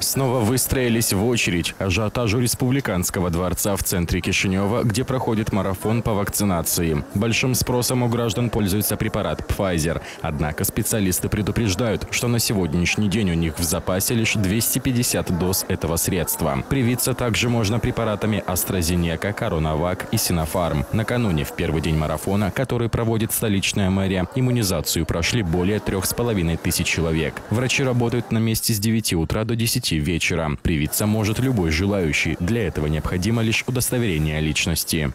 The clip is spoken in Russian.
Снова выстроились в очередь ажиотажу Республиканского дворца в центре Кишинева, где проходит марафон по вакцинации. Большим спросом у граждан пользуется препарат Pfizer. Однако специалисты предупреждают, что на сегодняшний день у них в запасе лишь 250 доз этого средства. Привиться также можно препаратами AstraZeneca, CoronaVac и Sinopharm. Накануне, в первый день марафона, который проводит столичная мэрия, иммунизацию прошли более трех с половиной тысяч человек. Врачи работают на месте с 9 утра до 10 вечера. Привиться может любой желающий. Для этого необходимо лишь удостоверение личности.